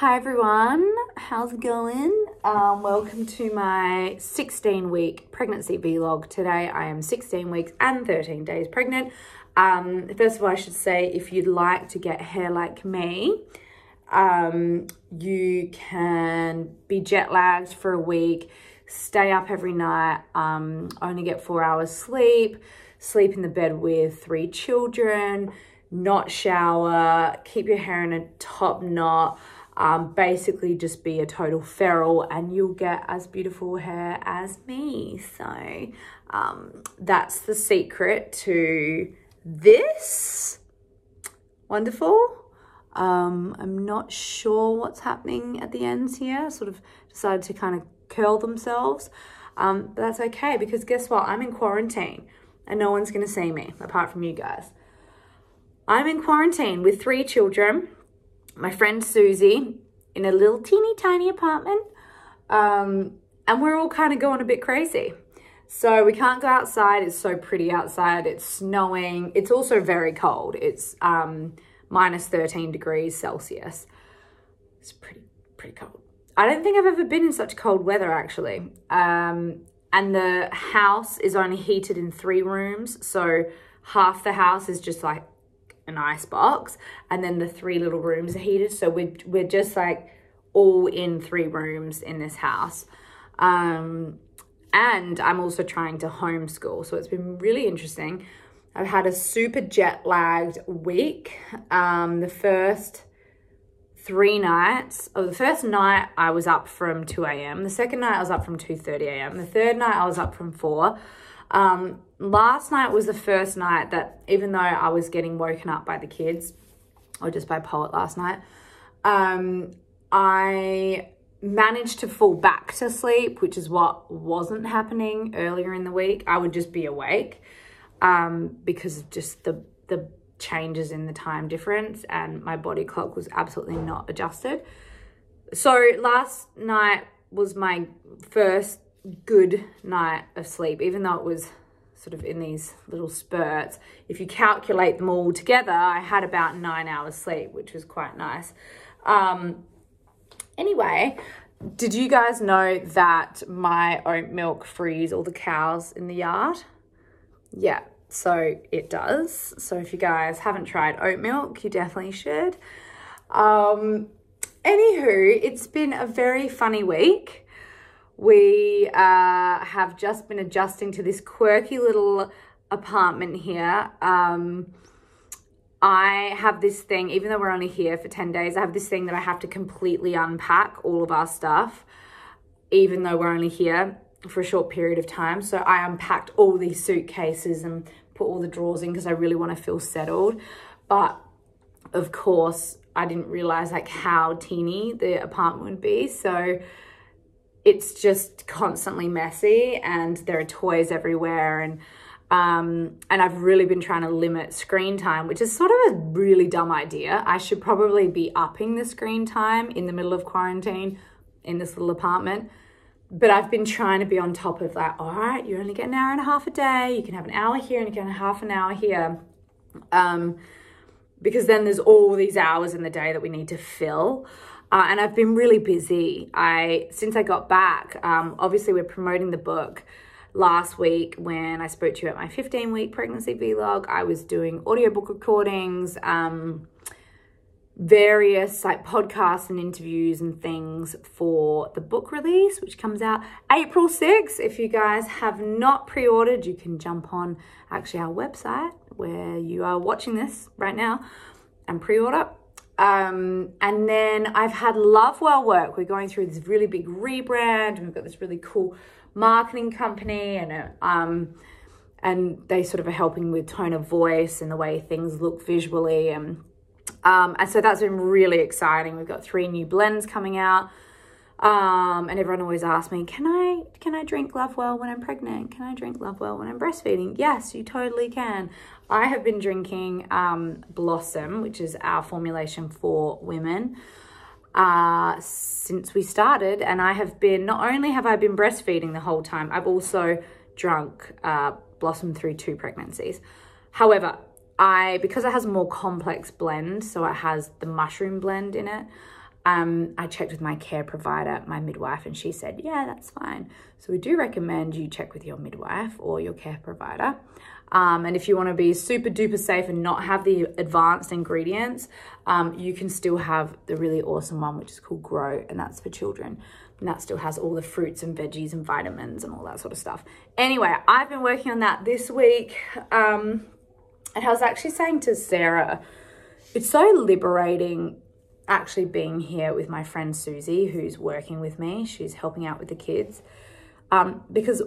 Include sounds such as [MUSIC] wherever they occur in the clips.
Hi everyone, how's it going? Um, welcome to my 16 week pregnancy vlog. Today I am 16 weeks and 13 days pregnant. Um, first of all, I should say if you'd like to get hair like me, um, you can be jet lagged for a week, stay up every night, um, only get four hours sleep, sleep in the bed with three children, not shower, keep your hair in a top knot, um, basically just be a total feral and you'll get as beautiful hair as me. So um, that's the secret to this. Wonderful. Um, I'm not sure what's happening at the ends here. Sort of decided to kind of curl themselves. Um, but that's okay because guess what? I'm in quarantine and no one's going to see me apart from you guys. I'm in quarantine with three children, my friend Susie, in a little teeny tiny apartment. Um, and we're all kind of going a bit crazy. So we can't go outside. It's so pretty outside. It's snowing. It's also very cold. It's um, minus 13 degrees Celsius. It's pretty, pretty cold. I don't think I've ever been in such cold weather actually. Um, and the house is only heated in three rooms. So half the house is just like an ice box. And then the three little rooms are heated. So we're, we're just like all in three rooms in this house. Um, and I'm also trying to homeschool. So it's been really interesting. I've had a super jet lagged week. Um, the first three nights, oh, the first night I was up from 2 a.m. The second night I was up from 2.30 a.m. The third night I was up from 4. Um, last night was the first night that even though I was getting woken up by the kids, or just by Poet last night, um, I managed to fall back to sleep, which is what wasn't happening earlier in the week. I would just be awake um, because of just the, the changes in the time difference and my body clock was absolutely not adjusted. So last night was my first good night of sleep, even though it was sort of in these little spurts. If you calculate them all together, I had about nine hours sleep, which was quite nice. Um, Anyway, did you guys know that my oat milk frees all the cows in the yard? Yeah, so it does. So if you guys haven't tried oat milk, you definitely should. Um, anywho, it's been a very funny week. We uh, have just been adjusting to this quirky little apartment here. Um, I have this thing, even though we're only here for 10 days, I have this thing that I have to completely unpack all of our stuff, even though we're only here for a short period of time. So I unpacked all these suitcases and put all the drawers in because I really want to feel settled. But of course, I didn't realize like how teeny the apartment would be. So it's just constantly messy and there are toys everywhere and um, and I've really been trying to limit screen time, which is sort of a really dumb idea. I should probably be upping the screen time in the middle of quarantine in this little apartment. But I've been trying to be on top of that. All right, you only get an hour and a half a day. You can have an hour here and you can have half an hour here. Um, because then there's all these hours in the day that we need to fill. Uh, and I've been really busy. I since I got back, um, obviously we're promoting the book last week when I spoke to you at my 15 week pregnancy vlog. I was doing audiobook recordings, um, various like podcasts and interviews and things for the book release, which comes out April 6th. If you guys have not pre ordered, you can jump on actually our website where you are watching this right now and pre order. Um, and then I've had love Lovewell work. We're going through this really big rebrand and we've got this really cool marketing company and um, and they sort of are helping with tone of voice and the way things look visually and um, and so that's been really exciting. We've got three new blends coming out. Um, and everyone always asks me, can I can I drink Lovewell when I'm pregnant? Can I drink Lovewell when I'm breastfeeding? Yes, you totally can. I have been drinking um, Blossom, which is our formulation for women uh, since we started. And I have been, not only have I been breastfeeding the whole time, I've also drunk uh, Blossom through two pregnancies. However, I, because it has a more complex blend, so it has the mushroom blend in it, Um, I checked with my care provider, my midwife, and she said, yeah, that's fine. So we do recommend you check with your midwife or your care provider. Um, and if you want to be super duper safe and not have the advanced ingredients, um, you can still have the really awesome one, which is called Grow, and that's for children. And that still has all the fruits and veggies and vitamins and all that sort of stuff. Anyway, I've been working on that this week. Um, and I was actually saying to Sarah, it's so liberating actually being here with my friend Susie, who's working with me. She's helping out with the kids. Um, because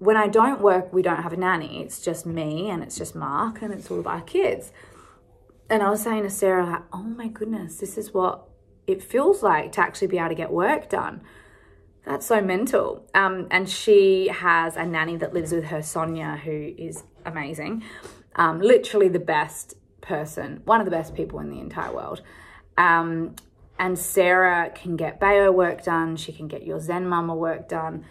when I don't work, we don't have a nanny. It's just me and it's just Mark and it's all of our kids. And I was saying to Sarah, like, oh my goodness, this is what it feels like to actually be able to get work done. That's so mental. Um, and she has a nanny that lives with her, Sonia, who is amazing. Um, literally the best person, one of the best people in the entire world. Um, and Sarah can get Bayo work done. She can get your Zen Mama work done.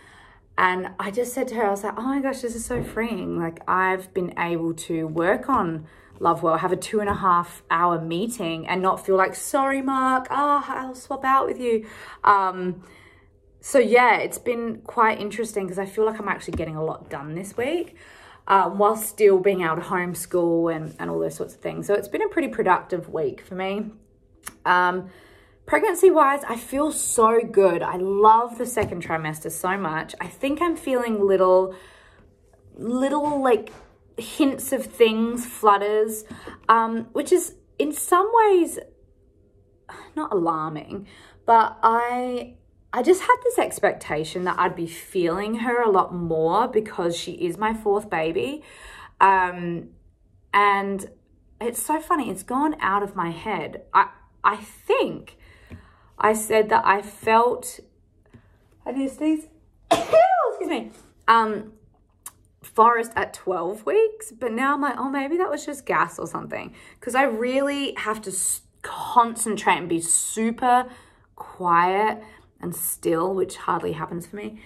And I just said to her, I was like, oh my gosh, this is so freeing. Like I've been able to work on Lovewell, have a two and a half hour meeting and not feel like, sorry, Mark, ah, oh, I'll swap out with you. Um, so yeah, it's been quite interesting because I feel like I'm actually getting a lot done this week. Um, while still being able to homeschool and, and all those sorts of things. So it's been a pretty productive week for me. Um, Pregnancy wise, I feel so good. I love the second trimester so much. I think I'm feeling little, little like hints of things, flutters, um, which is in some ways not alarming, but I I just had this expectation that I'd be feeling her a lot more because she is my fourth baby. Um, and it's so funny, it's gone out of my head. I I think I said that I felt, I to sneeze, [COUGHS] excuse me, um, Forest at 12 weeks, but now I'm like, oh, maybe that was just gas or something. Because I really have to concentrate and be super quiet and still, which hardly happens for me.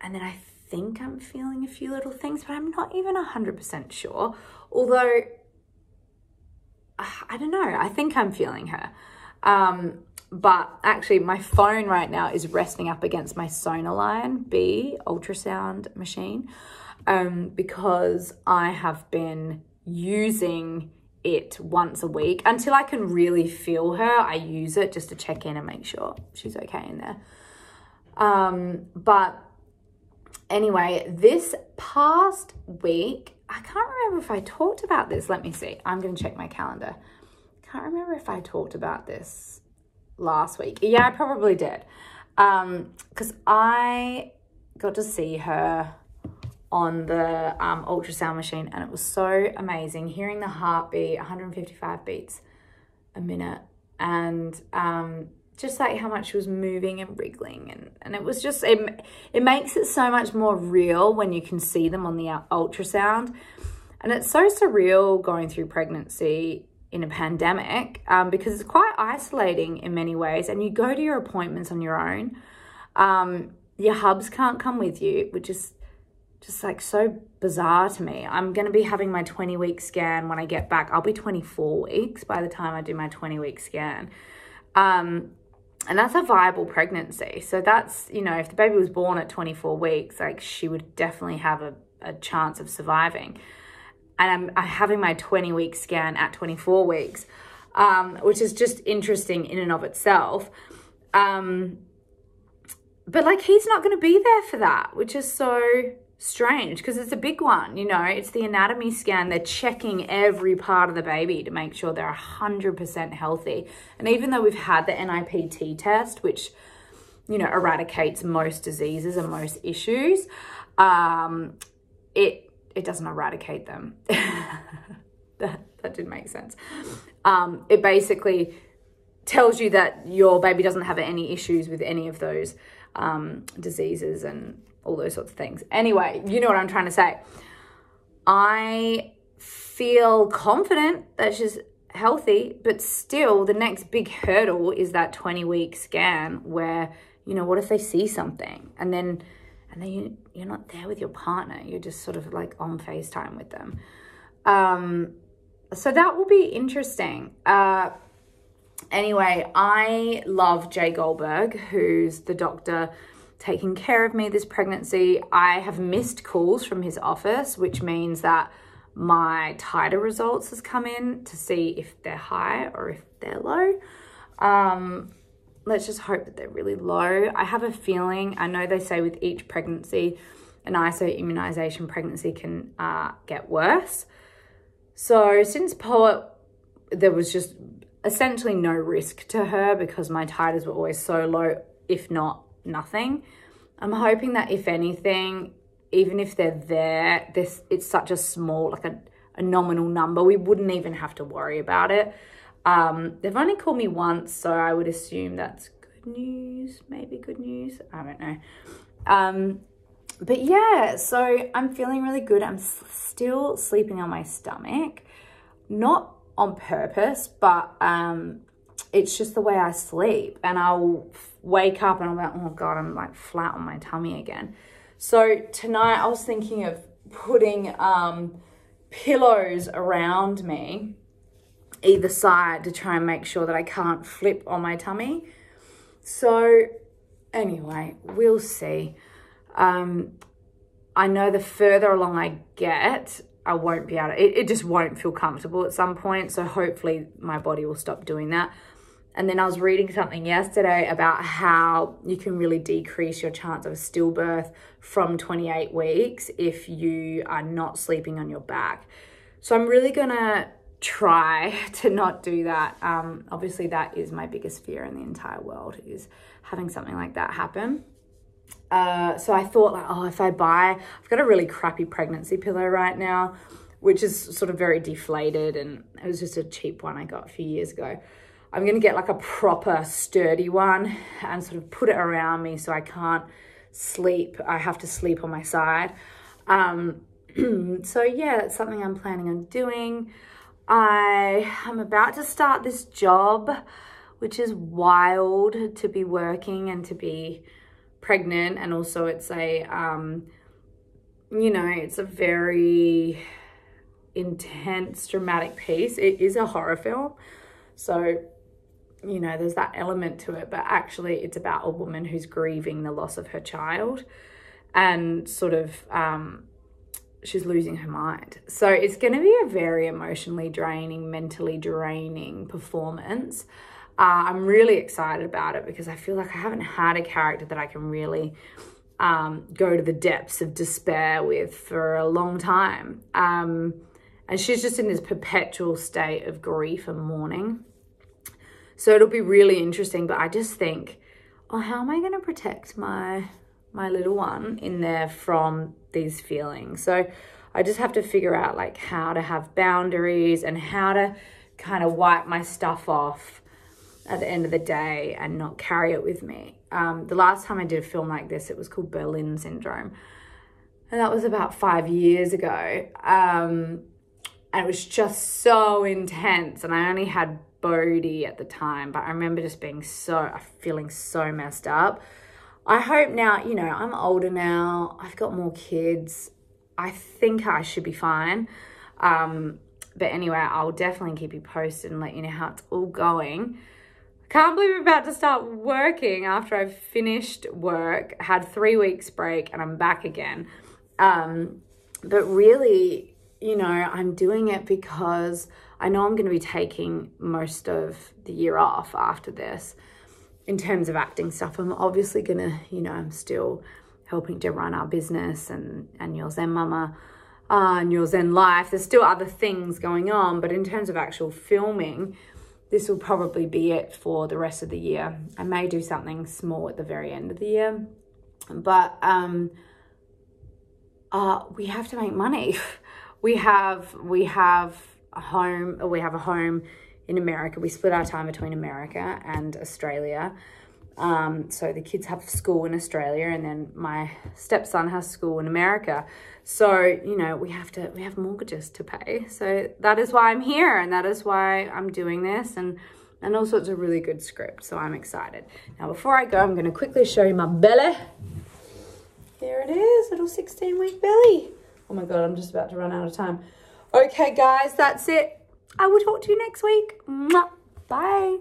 And then I think I'm feeling a few little things, but I'm not even 100% sure. Although, I don't know, I think I'm feeling her. Um, but actually my phone right now is resting up against my Sonoline B ultrasound machine um, because I have been using it once a week until I can really feel her. I use it just to check in and make sure she's okay in there. Um, but anyway, this past week, I can't remember if I talked about this. Let me see. I'm going to check my calendar. Can't remember if I talked about this last week. Yeah, I probably did. Um, because I got to see her on the um, ultrasound machine and it was so amazing hearing the heartbeat 155 beats a minute and um, just like how much she was moving and wriggling and, and it was just it, it makes it so much more real when you can see them on the ultrasound and it's so surreal going through pregnancy in a pandemic um, because it's quite isolating in many ways and you go to your appointments on your own. Um, your hubs can't come with you, which is just like so bizarre to me. I'm going to be having my 20 week scan when I get back. I'll be 24 weeks by the time I do my 20 week scan. Um, and that's a viable pregnancy. So that's, you know, if the baby was born at 24 weeks, like she would definitely have a, a chance of surviving and I'm, I'm having my 20 week scan at 24 weeks, um, which is just interesting in and of itself. Um, but like he's not going to be there for that, which is so strange because it's a big one, you know, it's the anatomy scan. They're checking every part of the baby to make sure they're 100% healthy. And even though we've had the NIPT test, which, you know, eradicates most diseases and most issues, um, it it doesn't eradicate them. [LAUGHS] that, that didn't make sense. Um, it basically tells you that your baby doesn't have any issues with any of those um, diseases and all those sorts of things. Anyway, you know what I'm trying to say. I feel confident that she's healthy, but still the next big hurdle is that 20 week scan where, you know, what if they see something and then and then you, you're not there with your partner. You're just sort of like on FaceTime with them. Um, so that will be interesting. Uh, anyway, I love Jay Goldberg, who's the doctor taking care of me this pregnancy. I have missed calls from his office, which means that my titer results has come in to see if they're high or if they're low. Um, let's just hope that they're really low. I have a feeling, I know they say with each pregnancy, an isoimmunization pregnancy can uh, get worse. So since Poet, there was just essentially no risk to her because my titers were always so low, if not nothing. I'm hoping that if anything, even if they're there, this it's such a small, like a, a nominal number, we wouldn't even have to worry about it. Um, they've only called me once, so I would assume that's good news, maybe good news. I don't know. Um, but yeah, so I'm feeling really good. I'm still sleeping on my stomach, not on purpose, but um, it's just the way I sleep. And I'll wake up and I'm like, oh God, I'm like flat on my tummy again. So tonight I was thinking of putting um, pillows around me, either side, to try and make sure that I can't flip on my tummy. So anyway, we'll see. Um, I know the further along I get, I won't be able to, it, it just won't feel comfortable at some point. So hopefully my body will stop doing that. And then I was reading something yesterday about how you can really decrease your chance of a stillbirth from 28 weeks if you are not sleeping on your back. So I'm really gonna try [LAUGHS] to not do that. Um, obviously, that is my biggest fear in the entire world is having something like that happen. Uh, so I thought like, oh, if I buy, I've got a really crappy pregnancy pillow right now, which is sort of very deflated and it was just a cheap one I got a few years ago. I'm gonna get like a proper sturdy one and sort of put it around me so I can't sleep. I have to sleep on my side. Um, [CLEARS THROAT] so yeah, that's something I'm planning on doing. I am about to start this job, which is wild to be working and to be pregnant and also it's a um you know it's a very intense dramatic piece it is a horror film so you know there's that element to it but actually it's about a woman who's grieving the loss of her child and sort of um she's losing her mind so it's going to be a very emotionally draining mentally draining performance uh, I'm really excited about it because I feel like I haven't had a character that I can really um, go to the depths of despair with for a long time. Um, and she's just in this perpetual state of grief and mourning. So it'll be really interesting. But I just think, oh, how am I going to protect my my little one in there from these feelings? So I just have to figure out like how to have boundaries and how to kind of wipe my stuff off at the end of the day and not carry it with me. Um, the last time I did a film like this, it was called Berlin Syndrome. And that was about five years ago. Um, and it was just so intense. And I only had Bodhi at the time, but I remember just being so, feeling so messed up. I hope now, you know, I'm older now, I've got more kids. I think I should be fine. Um, but anyway, I'll definitely keep you posted and let you know how it's all going. Can't believe I'm about to start working after I've finished work, had three weeks break, and I'm back again. Um, but really, you know, I'm doing it because I know I'm going to be taking most of the year off after this. In terms of acting stuff, I'm obviously going to, you know, I'm still helping to run our business and, and Your Zen Mama uh, and Your Zen Life. There's still other things going on, but in terms of actual filming, this will probably be it for the rest of the year. I may do something small at the very end of the year, but um, uh, we have to make money. [LAUGHS] we have we have a home. We have a home in America. We split our time between America and Australia. Um, so the kids have school in Australia and then my stepson has school in America. So, you know, we have to, we have mortgages to pay. So that is why I'm here and that is why I'm doing this. And, and also it's a really good script. So I'm excited. Now, before I go, I'm going to quickly show you my belly. There it is, little 16 week belly. Oh my God, I'm just about to run out of time. Okay, guys, that's it. I will talk to you next week. Bye.